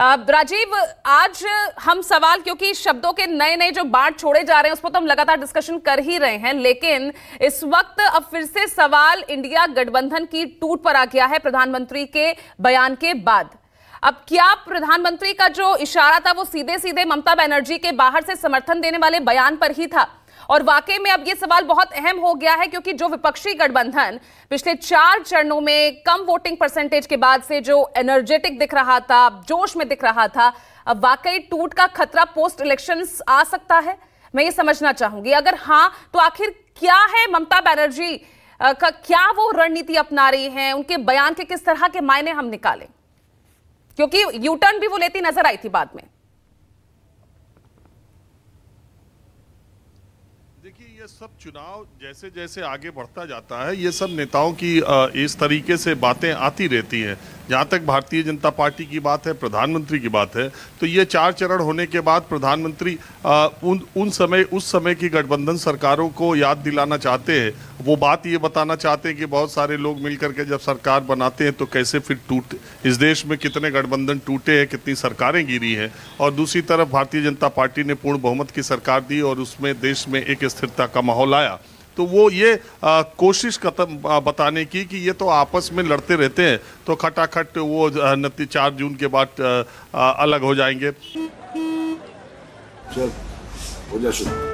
राजीव, आज हम सवाल, क्योंकि शब्दों के नए नए जो बाढ़ छोड़े जा रहे हैं उस पर तो हम लगातार डिस्कशन कर ही रहे हैं, लेकिन इस वक्त अब फिर से सवाल इंडिया गठबंधन की टूट पर आ गया है प्रधानमंत्री के बयान के बाद। अब क्या प्रधानमंत्री का जो इशारा था, वो सीधे सीधे ममता बनर्जी के बाहर से समर्थन देने वाले बयान पर ही था? और वाकई में अब ये सवाल बहुत अहम हो गया है क्योंकि जो विपक्षी गठबंधन पिछले चार चरणों में कम वोटिंग परसेंटेज के बाद से जो एनर्जेटिक दिख रहा था जोश में दिख रहा था, अब वाकई टूट का खतरा पोस्ट इलेक्शन आ सकता है? मैं ये समझना चाहूँगी। अगर हाँ तो आखिर क्या है ममता बनर्जी का क्या वो रणनीति अपना रही है? उनके बयान के किस तरह के मायने हम निकालें? क्योंकि यूटर्न भी वो लेती नज़र आई थी बाद में। ये सब चुनाव जैसे जैसे आगे बढ़ता जाता है, ये सब नेताओं की इस तरीके से बातें आती रहती हैं। जहाँ तक भारतीय जनता पार्टी की बात है, प्रधानमंत्री की बात है तो ये चार चरण होने के बाद प्रधानमंत्री उन उन समय, उस समय की गठबंधन सरकारों को याद दिलाना चाहते हैं। वो बात ये बताना चाहते हैं कि बहुत सारे लोग मिलकर के जब सरकार बनाते हैं तो कैसे फिर टूट इस देश में कितने गठबंधन टूटे हैं कितनी सरकारें गिरी हैं? और दूसरी तरफ़ भारतीय जनता पार्टी ने पूर्ण बहुमत की सरकार दी और उसमें देश में एक स्थिरता का माहौल आया। तो वो ये आ, कोशिश खत्म बताने की कि ये तो आपस में लड़ते रहते हैं तो खटाखट वो नती चार जून के बाद अलग हो जाएँगे। चल हो जा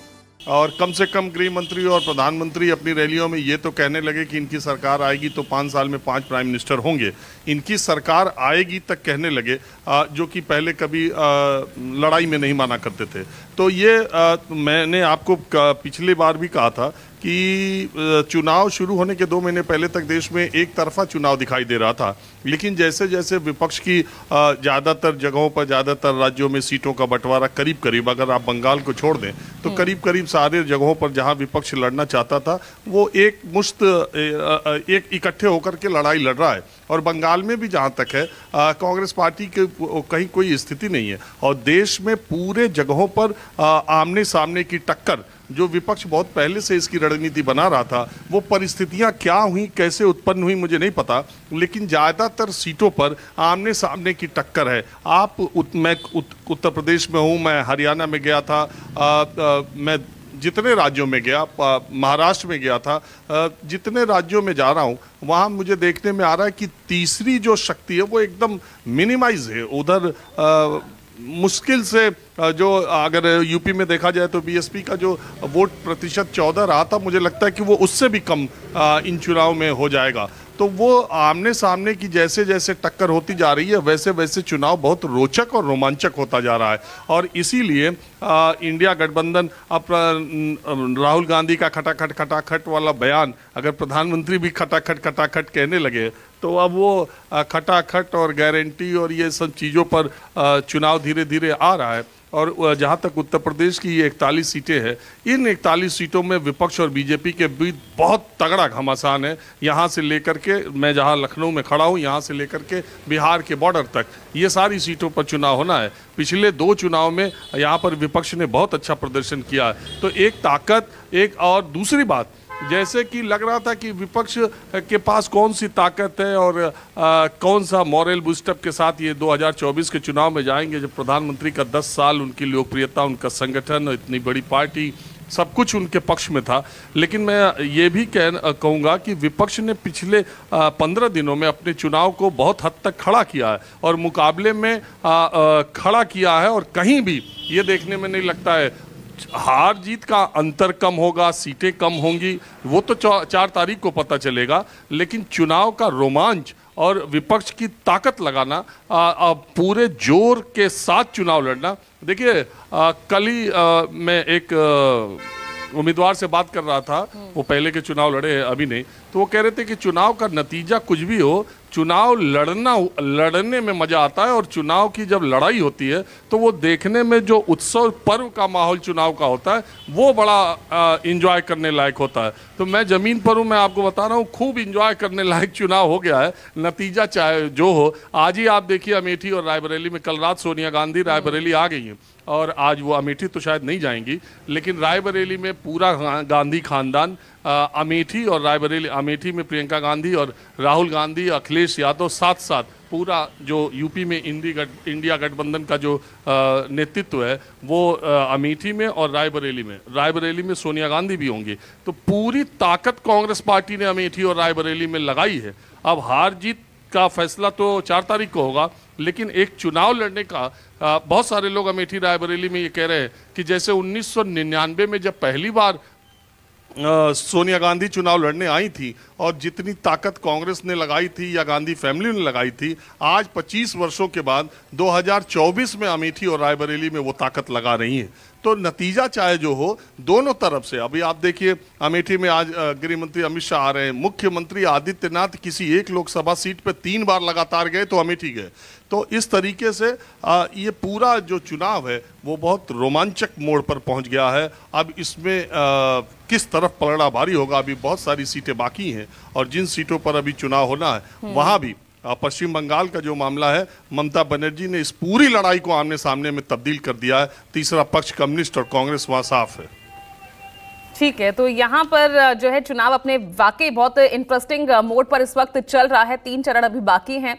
और कम से कम गृह मंत्री और प्रधानमंत्री अपनी रैलियों में ये तो कहने लगे कि इनकी सरकार आएगी तो पाँच साल में पाँच प्राइम मिनिस्टर होंगे। इनकी सरकार आएगी तक कहने लगे जो कि पहले कभी लड़ाई में नहीं माना करते थे। तो ये मैंने आपको पिछली बार भी कहा था कि चुनाव शुरू होने के दो महीने पहले तक देश में एक तरफा चुनाव दिखाई दे रहा था। लेकिन जैसे जैसे विपक्ष की ज़्यादातर जगहों पर ज़्यादातर राज्यों में सीटों का बंटवारा करीब करीब अगर आप बंगाल को छोड़ दें तो हम्म। करीब करीब सारे जगहों पर जहाँ विपक्ष लड़ना चाहता था वो एक मुश्त एक इकट्ठे होकर के लड़ाई लड़ रहा है। और बंगाल में भी जहाँ तक है कांग्रेस पार्टी के कहीं कोई स्थिति नहीं है। और देश में पूरे जगहों पर आमने सामने की टक्कर जो विपक्ष बहुत पहले से इसकी रणनीति बना रहा था वो परिस्थितियाँ क्या हुई कैसे उत्पन्न हुई मुझे नहीं पता लेकिन ज़्यादातर सीटों पर आमने सामने की टक्कर है। आप उत, मैं उत, उत्तर प्रदेश में हूँ मैं हरियाणा में गया था आ, आ, मैं जितने राज्यों में गया महाराष्ट्र में गया था जितने राज्यों में जा रहा हूँ वहाँ मुझे देखने में आ रहा है कि तीसरी जो शक्ति है वो एकदम मिनिमाइज है। उधर मुश्किल से जो अगर यूपी में देखा जाए तो बीएसपी का जो वोट प्रतिशत चौदह रहा था, मुझे लगता है कि वो उससे भी कम इन चुनाव में हो जाएगा। तो वो आमने सामने की जैसे जैसे टक्कर होती जा रही है वैसे वैसे चुनाव बहुत रोचक और रोमांचक होता जा रहा है। और इसीलिए इंडिया गठबंधन अब राहुल गांधी का खटाखट खटाखट वाला बयान अगर प्रधानमंत्री भी खटाखट खटाखट कहने लगे तो अब वो खटाखट और गारंटी और ये सब चीज़ों पर चुनाव धीरे धीरे आ रहा है। और जहाँ तक उत्तर प्रदेश की ये इकतालीस सीटें हैं, इन इकतालीस सीटों में विपक्ष और बीजेपी के बीच बहुत तगड़ा घमासान है। यहाँ से लेकर के, मैं जहाँ लखनऊ में खड़ा हूँ, यहाँ से लेकर के बिहार के बॉर्डर तक, ये सारी सीटों पर चुनाव होना है। पिछले दो चुनाव में यहाँ पर विपक्ष ने बहुत अच्छा प्रदर्शन किया। है तो एक ताकत एक और दूसरी बात जैसे कि लग रहा था कि विपक्ष के पास कौन सी ताकत है और आ, कौन सा मॉरल बुस्टअप के साथ ये 2024 के चुनाव में जाएँगे जब प्रधानमंत्री का 10 साल उनकी लोकप्रियता उनका संगठन इतनी बड़ी पार्टी सब कुछ उनके पक्ष में था। लेकिन मैं ये भी कह कहूँगा कि विपक्ष ने पिछले पंद्रह दिनों में अपने चुनाव को बहुत हद तक खड़ा किया है और मुकाबले में आ, आ, खड़ा किया है और कहीं भी ये देखने में नहीं लगता है। हार जीत का अंतर कम होगा सीटें कम होंगी वो तो चार तारीख को पता चलेगा लेकिन चुनाव का रोमांच और विपक्ष की ताकत लगाना आ, आ, पूरे ज़ोर के साथ चुनाव लड़ना। देखिए कल ही मैं एक उम्मीदवार से बात कर रहा था वो पहले के चुनाव लड़े अभी नहीं। तो वो कह रहे थे कि चुनाव का नतीजा कुछ भी हो चुनाव लड़ना, लड़ने में मज़ा आता है और चुनाव की जब लड़ाई होती है तो वो देखने में जो उत्सव, पर्व का माहौल चुनाव का होता है, वो बड़ा इंजॉय करने लायक होता है। तो मैं ज़मीन पर हूँ, मैं आपको बता रहा हूँ, खूब इंजॉय करने लायक चुनाव हो गया है। नतीजा चाहे जो हो, आज ही आप देखिए अमेठी और रायबरेली में कल रात सोनिया गांधी रायबरेली आ गई हैं और आज वो अमेठी तो शायद नहीं जाएँगी, लेकिन रायबरेली में पूरा गांधी खानदान अमेठी और रायबरेली, अमेठी में प्रियंका गांधी और राहुल गांधी, अखिलेश यादव साथ साथ पूरा जो यूपी में इंडी गट इंडिया गठबंधन का जो नेतृत्व है, वो अमेठी में और रायबरेली में। रायबरेली में सोनिया गांधी भी होंगी। तो पूरी ताकत कांग्रेस पार्टी ने अमेठी और रायबरेली में लगाई है। अब हार जीत का फैसला तो चार तारीख को होगा, लेकिन एक चुनाव लड़ने का बहुत सारे लोग अमेठी, रायबरेली में ये कह रहे हैं कि जैसे 1999 में जब पहली बार सोनिया गांधी चुनाव लड़ने आई थी और जितनी ताकत कांग्रेस ने लगाई थी या गांधी फैमिली ने लगाई थी, आज 25 वर्षों के बाद 2024 में अमेठी और रायबरेली में वो ताकत लगा रही है। तो नतीजा चाहे जो हो, दोनों तरफ़ से, अभी आप देखिए, अमेठी में आज गृह मंत्री अमित शाह आ रहे हैं, मुख्यमंत्री आदित्यनाथ किसी एक लोकसभा सीट पर तीन बार लगातार गए तो अमेठी गए। तो इस तरीके से ये पूरा जो चुनाव है, वो बहुत रोमांचक मोड़ पर पहुँच गया है। अब इसमें किस तरफ़ पलड़ा भारी होगा? अभी बहुत सारी सीटें बाकी हैं और जिन सीटों पर अभी चुनाव होना है हम्म। वहाँ भी पश्चिम बंगाल का जो मामला है ममता बनर्जी ने इस पूरी लड़ाई को आमने सामने में तब्दील कर दिया है। तीसरा पक्ष कम्युनिस्ट और कांग्रेस वहाँ साफ़ है। ठीक है तो यहाँ पर जो है चुनाव अपने वाकई बहुत इंटरेस्टिंग मोड पर इस वक्त चल रहा है। तीन चरण अभी बाकी हैं।